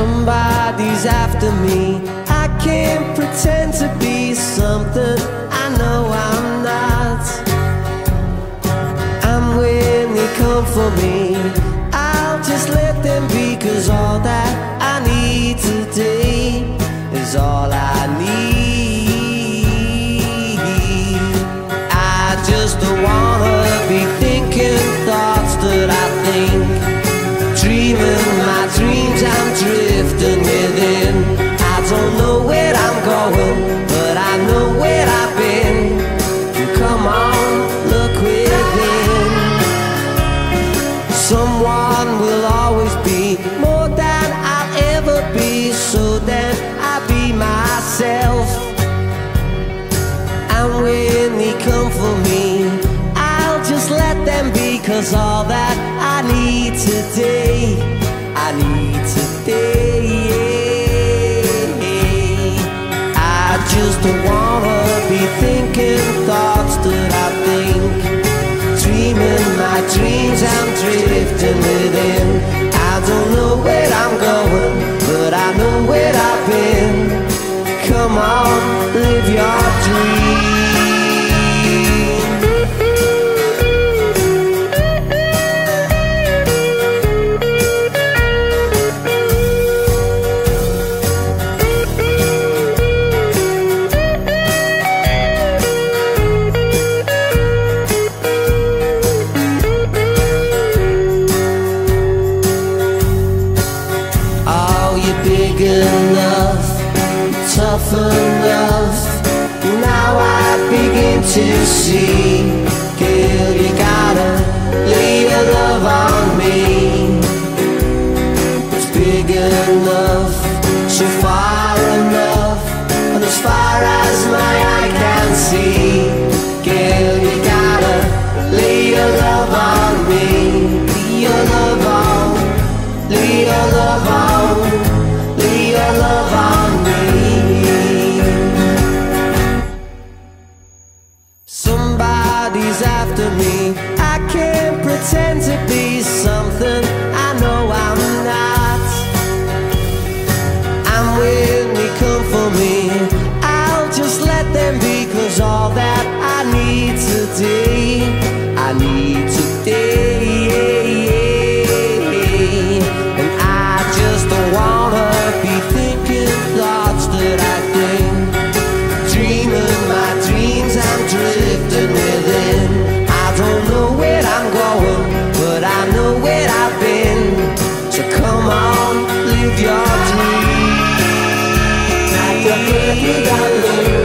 Somebody's after me. I can't pretend to be something I know I'm not. And when they come for me, I'll just let them be. Cause all that Dreaming my dreams, I'm drifting within. I don't know where I'm going, but I know where I've been. Come on, look within. Someone will always be more than I'll ever be, so then I be myself. And when they come for me, cause all that I need today, I need today. I just don't wanna be thinking thoughts that I think. Dreaming my dreams, I'm drifting within. I don't know where I'm going, but I know where I've been. Come on, live your dream. Big enough, tough enough. Now I begin to see, Look got that